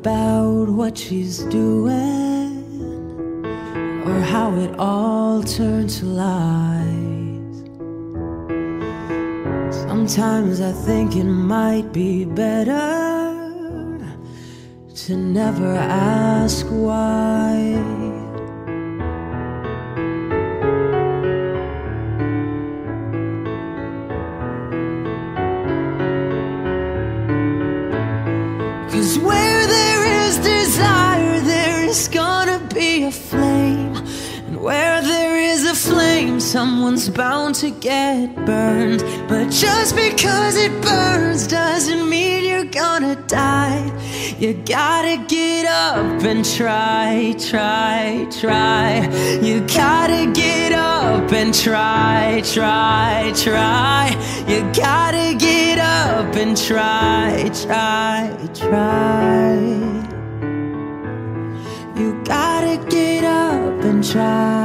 about what she's doing or how it all turned to lies. Sometimes I think it might be better to never ask why. Cause where there is desire, there is gonna be a flame. And where there is a flame, someone's bound to get burned. But just because it burns doesn't mean you're gonna die. You gotta get up and try, try, try. You gotta get up and try, try, try. You gotta get and try, try, try. You gotta get up and try.